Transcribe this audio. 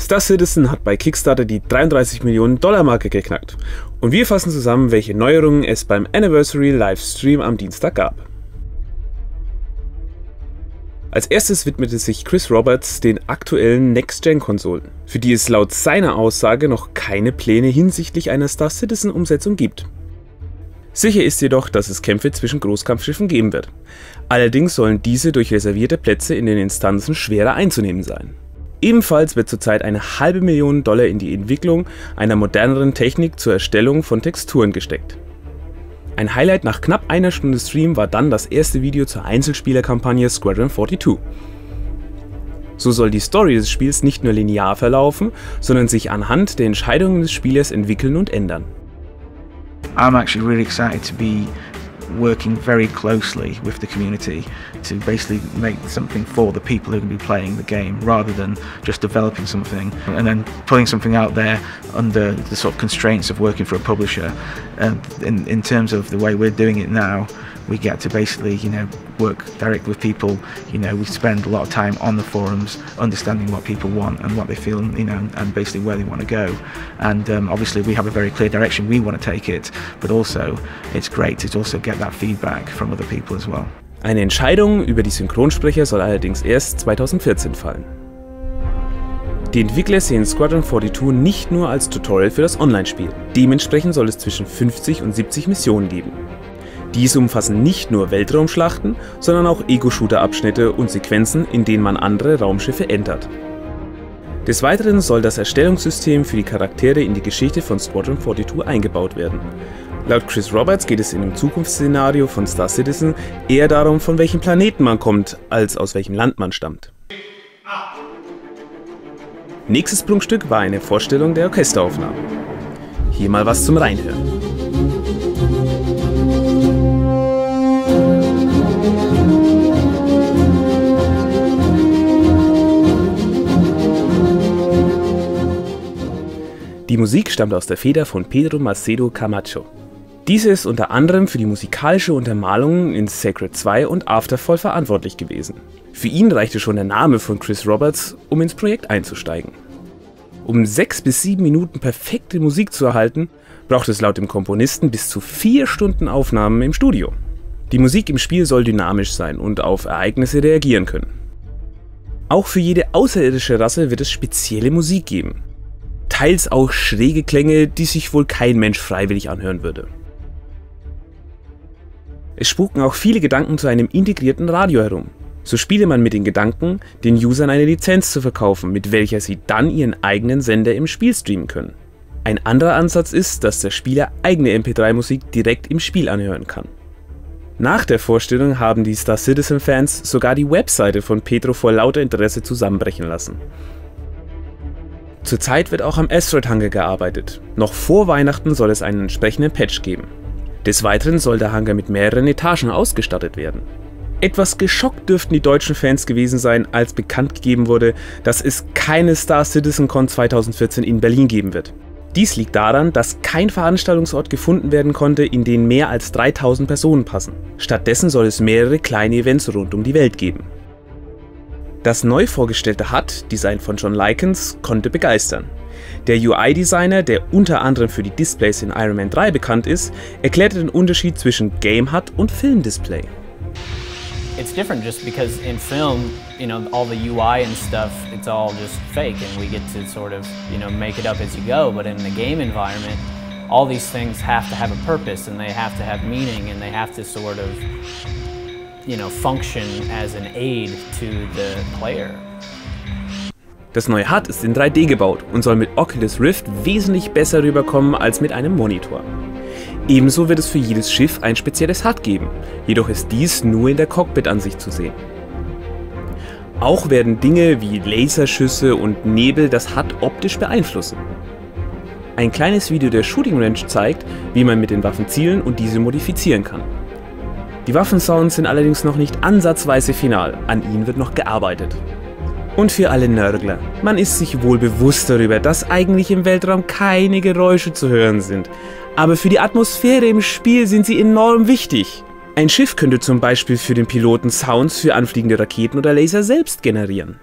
Star Citizen hat bei Kickstarter die 33 Millionen Dollar Marke geknackt. Und wir fassen zusammen, welche Neuerungen es beim Anniversary Livestream am Dienstag gab. Als erstes widmete sich Chris Roberts den aktuellen Next-Gen-Konsolen, für die es laut seiner Aussage noch keine Pläne hinsichtlich einer Star Citizen-Umsetzung gibt. Sicher ist jedoch, dass es Kämpfe zwischen Großkampfschiffen geben wird. Allerdings sollen diese durch reservierte Plätze in den Instanzen schwerer einzunehmen sein. Ebenfalls wird zurzeit eine halbe Million Dollar in die Entwicklung einer moderneren Technik zur Erstellung von Texturen gesteckt. Ein Highlight nach knapp einer Stunde Stream war dann das erste Video zur Einzelspielerkampagne Squadron 42. So soll die Story des Spiels nicht nur linear verlaufen, sondern sich anhand der Entscheidungen des Spielers entwickeln und ändern. I'm actually really excited to be working very closely with the community to basically make something for the people who are going to be playing the game rather than just developing something and then putting something out there under the sort of constraints of working for a publisher. And in, in terms of the way we're doing it now, we get to basically, you know, work direct with people. You know, we spend a lot of time on the forums, understanding what people want and what they feel, you know, and basically where they want to go. And um, obviously, we have a very clear direction we want to take it, but also it's great to also get that feedback from other people as well. Eine Entscheidung über die Synchronsprecher soll allerdings erst 2014 fallen. Die Entwickler sehen Squadron 42 nicht nur als Tutorial für das Online-Spiel. Dementsprechend soll es zwischen 50 und 70 Missionen geben. Diese umfassen nicht nur Weltraumschlachten, sondern auch Ego-Shooter-Abschnitte und Sequenzen, in denen man andere Raumschiffe entert. Des Weiteren soll das Erstellungssystem für die Charaktere in die Geschichte von Squadron 42 eingebaut werden. Laut Chris Roberts geht es in dem Zukunftsszenario von Star Citizen eher darum, von welchem Planeten man kommt, als aus welchem Land man stammt. Nächstes Prunkstück war eine Vorstellung der Orchesteraufnahmen. Hier mal was zum Reinhören. Die Musik stammt aus der Feder von Pedro Macedo Camacho. Dieser ist unter anderem für die musikalische Untermalung in Sacred 2 und Afterfall verantwortlich gewesen. Für ihn reichte schon der Name von Chris Roberts, um ins Projekt einzusteigen. Um 6 bis 7 Minuten perfekte Musik zu erhalten, braucht es laut dem Komponisten bis zu 4 Stunden Aufnahmen im Studio. Die Musik im Spiel soll dynamisch sein und auf Ereignisse reagieren können. Auch für jede außerirdische Rasse wird es spezielle Musik geben teils auch schräge Klänge, die sich wohl kein Mensch freiwillig anhören würde. Es spuken auch viele Gedanken zu einem integrierten Radio herum. So spiele man mit den Gedanken, den Usern eine Lizenz zu verkaufen, mit welcher sie dann ihren eigenen Sender im Spiel streamen können. Ein anderer Ansatz ist, dass der Spieler eigene MP3-Musik direkt im Spiel anhören kann. Nach der Vorstellung haben die Star Citizen-Fans sogar die Webseite von Petro vor lauter Interesse zusammenbrechen lassen. Zurzeit wird auch am Asteroid-Hangar gearbeitet. Noch vor Weihnachten soll es einen entsprechenden Patch geben. Des Weiteren soll der Hangar mit mehreren Etagen ausgestattet werden. Etwas geschockt dürften die deutschen Fans gewesen sein, als bekannt gegeben wurde, dass es keine Star Citizen Con 2014 in Berlin geben wird. Dies liegt daran, dass kein Veranstaltungsort gefunden werden konnte, in den mehr als 3000 Personen passen. Stattdessen soll es mehrere kleine Events rund um die Welt geben. Das neu vorgestellte HUD, Design von John Likens, konnte begeistern. Der UI-Designer, der unter anderem für die Displays in Iron Man 3 bekannt ist, erklärte den Unterschied zwischen Game HUD und Filmdisplay. It's different just because in film, you know, all the UI and stuff, it's all just fake and we get to sort of, you know, make it up as you go, but in the game environment, all these things have to have a purpose and they have to have meaning and they have to sort of you know, function as an aid to the player. Das neue HUD ist in 3D gebaut und soll mit Oculus Rift wesentlich besser rüberkommen als mit einem Monitor. Ebenso wird es für jedes Schiff ein spezielles HUD geben, jedoch ist dies nur in der Cockpit-Ansicht zu sehen. Auch werden Dinge wie Laserschüsse und Nebel das HUD optisch beeinflussen. Ein kleines Video der Shooting Range zeigt, wie man mit den Waffen zielen und diese modifizieren kann. Die Waffensounds sind allerdings noch nicht ansatzweise final, an ihnen wird noch gearbeitet. Und für alle Nörgler, man ist sich wohl bewusst darüber, dass eigentlich im Weltraum keine Geräusche zu hören sind. Aber für die Atmosphäre im Spiel sind sie enorm wichtig. Ein Schiff könnte zum Beispiel für den Piloten Sounds für anfliegende Raketen oder Laser selbst generieren.